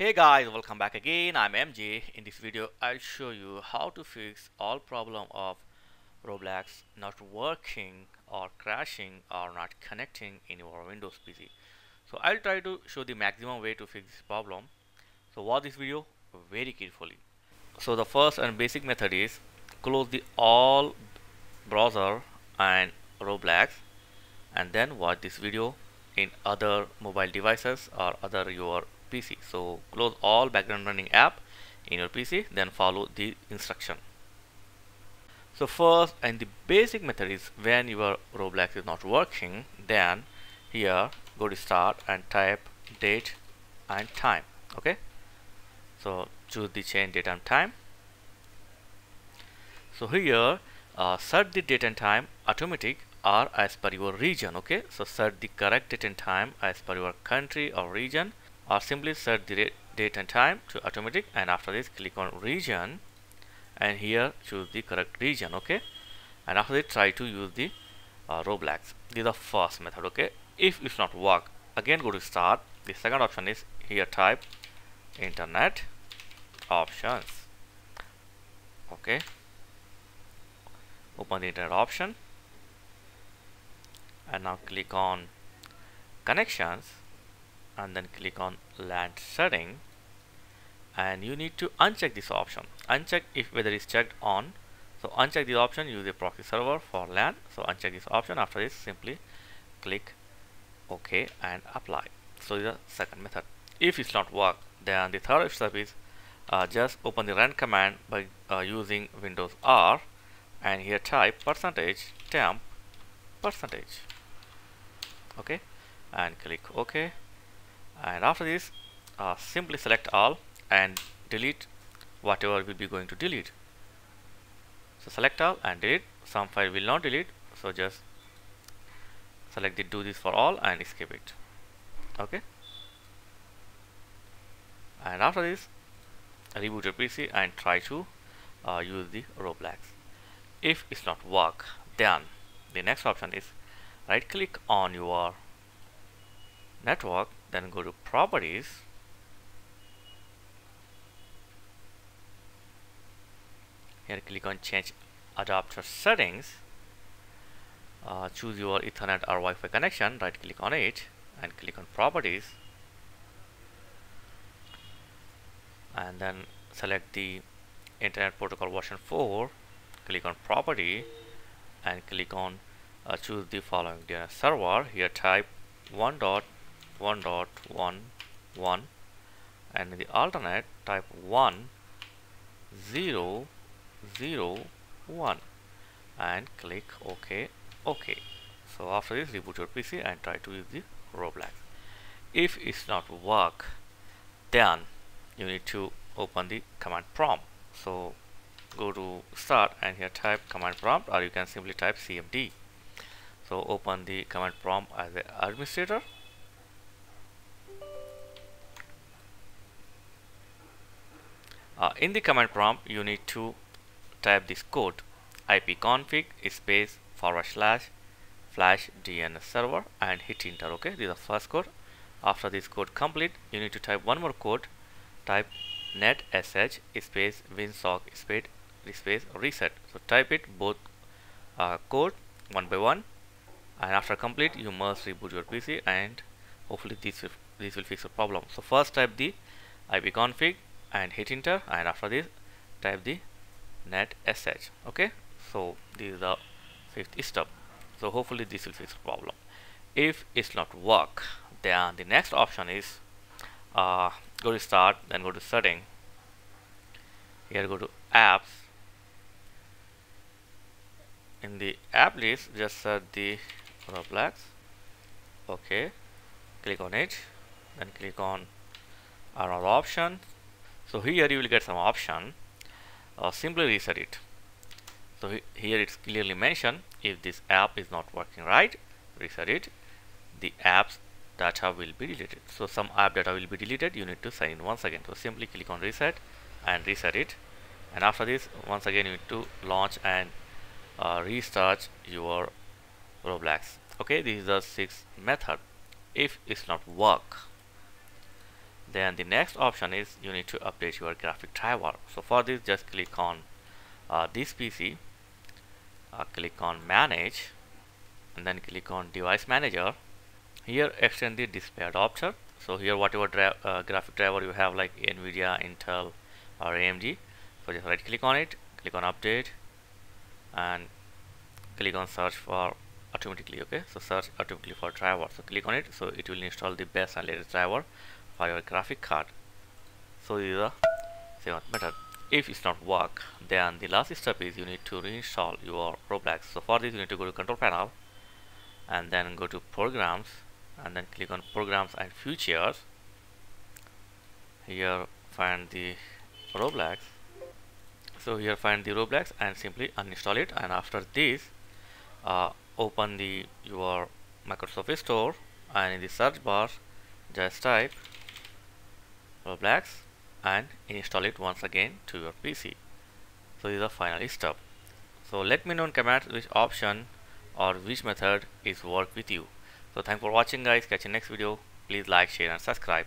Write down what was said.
Hey guys, welcome back again. I'm MJ. In this video, I'll show you how to fix all problem of Roblox not working or crashing or not connecting in your Windows PC. So I'll try to show the maximum way to fix this problem. So watch this video very carefully. So the first and basic method is close the all browser and Roblox and then watch this video in other mobile devices or other your PC. So close all background running app in your PC then follow the instruction. So first and the basic method is when your Roblox is not working then here go to start and type date and time okay so choose the change date and time so here uh, set the date and time automatic or as per your region okay so set the correct date and time as per your country or region or simply set the date and time to automatic and after this click on region and here choose the correct region okay? And after this try to use the uh, Roblox. This is the first method okay? If it's not work again go to start. The second option is here type internet options okay? Open the internet option and now click on connections and then click on LAN setting and you need to uncheck this option. Uncheck if whether it's checked on. So uncheck this option use a proxy server for LAN so uncheck this option. After this simply click OK and apply. So the second method. If it's not work then the third step is uh, just open the run command by uh, using Windows R. And here type percentage temp percentage. Okay and click OK and after this uh, simply select all and delete whatever will be going to delete. So select all and delete. Some file will not delete. So just select the do this for all and escape it. Okay? And after this reboot your PC and try to uh, use the Roblox. If it's not work then the next option is right click on your network then go to properties. Here click on change adapter settings. Uh, choose your ethernet or Wi-Fi connection. Right click on it and click on properties. And then select the internet protocol version 4 click on property and click on uh, choose the following DNS server. Here type 1.1.11 and in the alternate type 1 0 0 1 and click OK OK. So after this reboot your PC and try to use the Roblox. If it's not work then you need to open the command prompt. So go to start and here type command prompt or you can simply type cmd so open the command prompt as an administrator uh, in the command prompt you need to type this code. ipconfig space forward slash flush DNS server and hit enter okay? This is the first code. After this code complete you need to type one more code. Type net sh space winsock space space reset. So type it both uh, code one by one. And after complete you must reboot your PC and hopefully this will, this will fix the problem. So first type the ipconfig and hit enter and after this type the net sh okay? So this is the fifth step. So hopefully this will fix the problem. If it's not work then the next option is uh, go to start then go to setting. Here go to apps. In the app list just set the Roblox okay? Click on it then click on another option so here you will get some option. Uh, simply reset it. So he here it's clearly mentioned if this app is not working right reset it. The apps data will be deleted. So some app data will be deleted. You need to sign in once again. So simply click on reset and reset it. And after this once again you need to launch and uh, restart your Roblox. Okay this is the sixth method. If it's not work then the next option is you need to update your graphic driver so for this just click on uh, this PC uh, click on manage and then click on device manager. Here extend the display adapter so here whatever uh, graphic driver you have like Nvidia Intel or AMD so just right click on it click on update and click on search for automatically okay? So search automatically for driver so click on it. So it will install the best and latest driver for your graphic card so the same method. If it's not work then the last step is you need to reinstall your Roblox. So for this you need to go to control panel and then go to programs and then click on programs and features. Here find the Roblox. So here find the Roblox and simply uninstall it. And after this uh, open the your Microsoft Store and in the search bar just type Roblox and install it once again to your PC so this is the final step. So let me know in comments which option or which method is work with you. So thanks for watching guys. Catch you next video. Please like share and subscribe